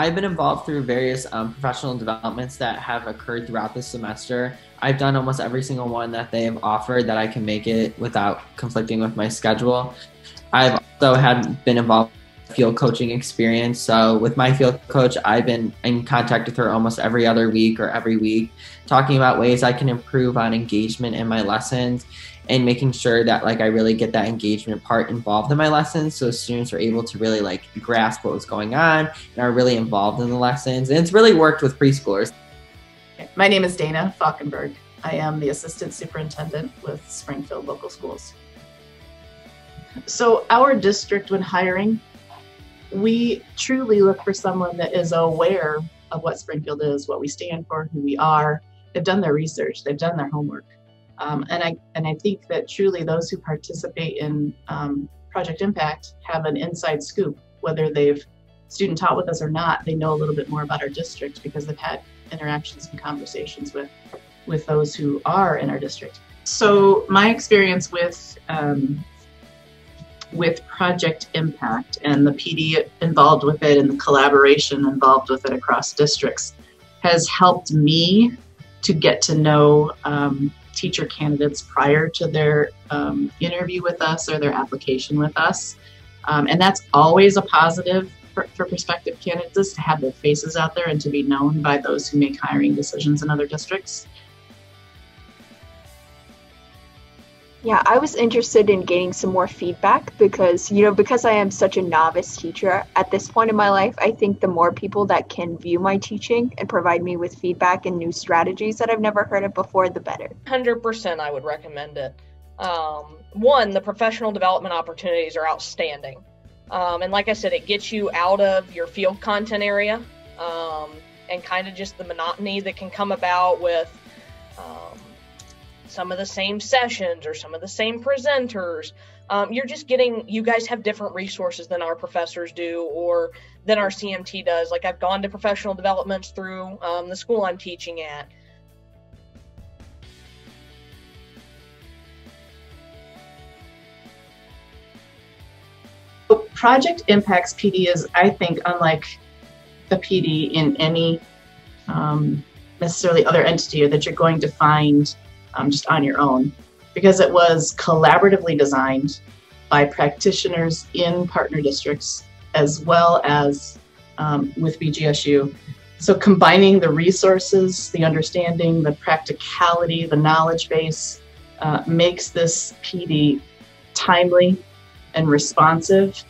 I've been involved through various um, professional developments that have occurred throughout the semester. I've done almost every single one that they have offered that I can make it without conflicting with my schedule. I've also had been involved field coaching experience. So with my field coach, I've been in contact with her almost every other week or every week, talking about ways I can improve on engagement in my lessons and making sure that like I really get that engagement part involved in my lessons so students are able to really like grasp what was going on and are really involved in the lessons. And it's really worked with preschoolers. My name is Dana Falkenberg. I am the assistant superintendent with Springfield Local Schools. So our district when hiring we truly look for someone that is aware of what Springfield is, what we stand for, who we are. They've done their research, they've done their homework. Um, and I and I think that truly those who participate in um, Project Impact have an inside scoop, whether they've student taught with us or not. They know a little bit more about our district because they've had interactions and conversations with with those who are in our district. So my experience with um, with Project Impact and the PD involved with it and the collaboration involved with it across districts has helped me to get to know um, teacher candidates prior to their um, interview with us or their application with us. Um, and that's always a positive for, for prospective candidates to have their faces out there and to be known by those who make hiring decisions in other districts. Yeah, I was interested in getting some more feedback because, you know, because I am such a novice teacher at this point in my life, I think the more people that can view my teaching and provide me with feedback and new strategies that I've never heard of before, the better. 100% I would recommend it. Um, one, the professional development opportunities are outstanding. Um, and like I said, it gets you out of your field content area um, and kind of just the monotony that can come about with um, some of the same sessions or some of the same presenters. Um, you're just getting, you guys have different resources than our professors do or than our CMT does. Like I've gone to professional developments through um, the school I'm teaching at. Project Impacts PD is, I think, unlike the PD in any um, necessarily other entity or that you're going to find um, just on your own because it was collaboratively designed by practitioners in partner districts as well as um, with BGSU. So combining the resources, the understanding, the practicality, the knowledge base uh, makes this PD timely and responsive